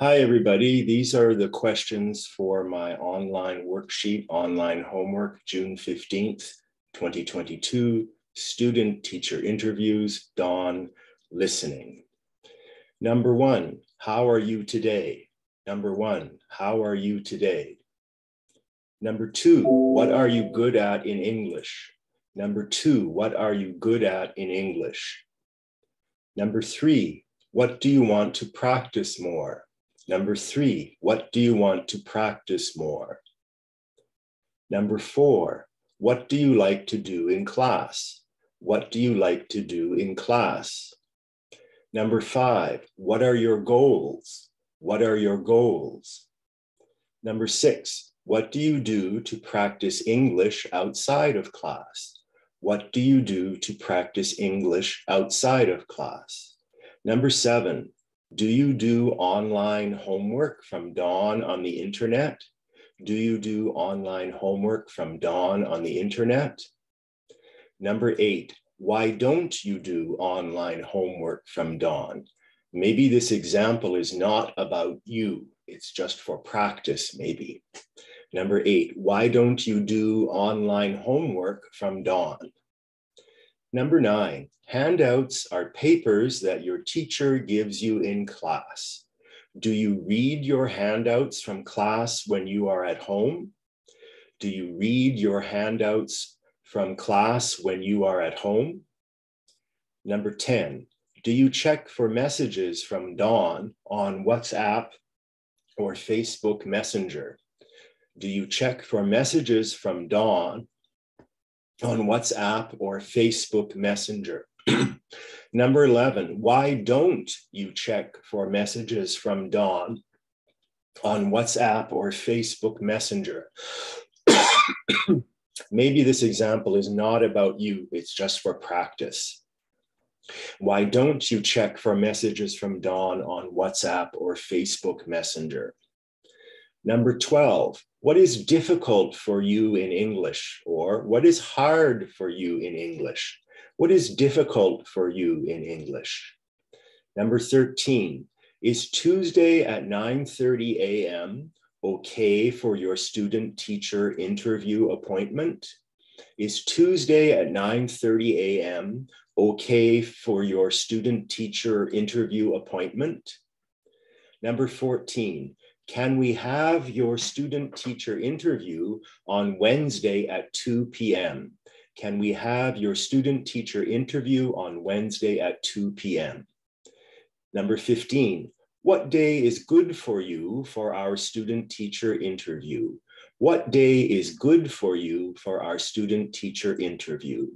Hi, everybody. These are the questions for my online worksheet, online homework, June 15th, 2022, student teacher interviews, Don listening. Number one, how are you today? Number one, how are you today? Number two, what are you good at in English? Number two, what are you good at in English? Number three, what do you want to practice more? Number three, what do you want to practice more? Number four, what do you like to do in class? What do you like to do in class? Number five, what are your goals? What are your goals? Number six, what do you do to practice English outside of class? What do you do to practice English outside of class? Number seven, do you do online homework from Don on the internet? Do you do online homework from Don on the internet? Number eight, why don't you do online homework from Don? Maybe this example is not about you, it's just for practice, maybe. Number eight, why don't you do online homework from Don? Number nine, handouts are papers that your teacher gives you in class. Do you read your handouts from class when you are at home? Do you read your handouts from class when you are at home? Number 10, do you check for messages from Don on WhatsApp or Facebook Messenger? Do you check for messages from Don on WhatsApp or Facebook Messenger. Number 11, why don't you check for messages from Don on WhatsApp or Facebook Messenger? Maybe this example is not about you, it's just for practice. Why don't you check for messages from Don on WhatsApp or Facebook Messenger? Number 12, what is difficult for you in English? Or what is hard for you in English? What is difficult for you in English? Number 13, is Tuesday at 9:30 a.m. okay for your student teacher interview appointment? Is Tuesday at 9:30 a.m. okay for your student teacher interview appointment? Number 14, can we have your student teacher interview on Wednesday at 2 p.m.? Can we have your student teacher interview on Wednesday at 2 p.m.? Number 15, what day is good for you for our student teacher interview? What day is good for you for our student teacher interview?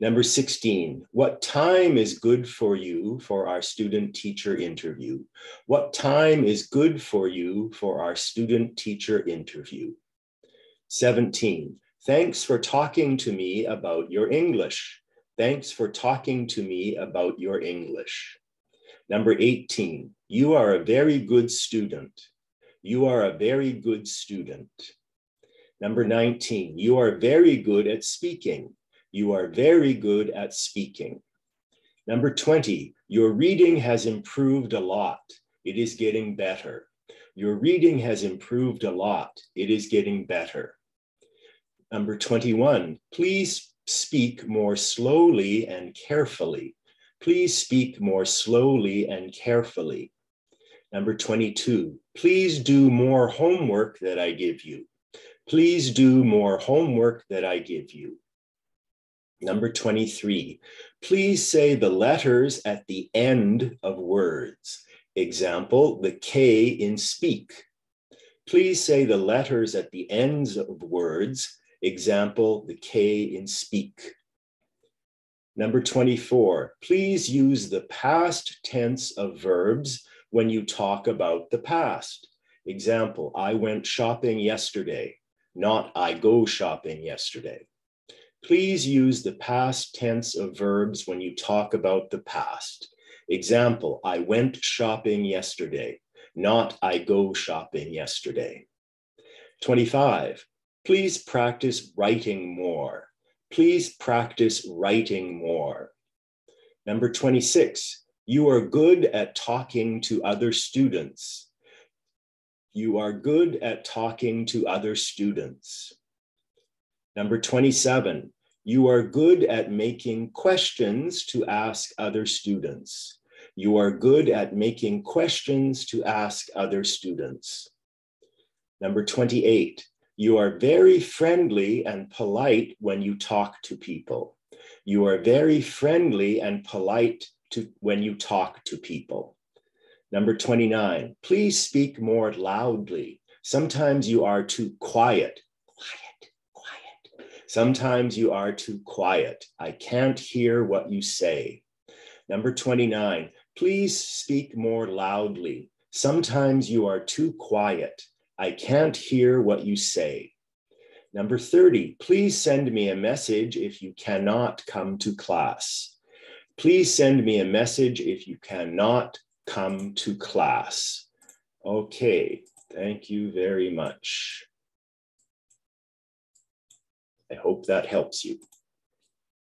Number 16, what time is good for you for our student teacher interview? What time is good for you for our student teacher interview? 17, thanks for talking to me about your English. Thanks for talking to me about your English. Number 18, you are a very good student. You are a very good student. Number 19, you are very good at speaking. You are very good at speaking. Number 20, your reading has improved a lot. It is getting better. Your reading has improved a lot. It is getting better. Number 21, please speak more slowly and carefully. Please speak more slowly and carefully. Number 22, please do more homework that I give you. Please do more homework that I give you. Number 23, please say the letters at the end of words. Example, the K in speak. Please say the letters at the ends of words. Example, the K in speak. Number 24, please use the past tense of verbs when you talk about the past. Example, I went shopping yesterday, not I go shopping yesterday. Please use the past tense of verbs when you talk about the past. Example, I went shopping yesterday, not I go shopping yesterday. 25, please practice writing more. Please practice writing more. Number 26, you are good at talking to other students. you are good at talking to other students. Number 27, you are good at making questions to ask other students. You are good at making questions to ask other students. Number 28, you are very friendly and polite when you talk to people. You are very friendly and polite to, when you talk to people. Number 29, please speak more loudly. Sometimes you are too quiet. Sometimes you are too quiet. I can't hear what you say. Number 29, please speak more loudly. Sometimes you are too quiet. I can't hear what you say. Number 30, please send me a message if you cannot come to class. Please send me a message if you cannot come to class. Okay, thank you very much. I hope that helps you.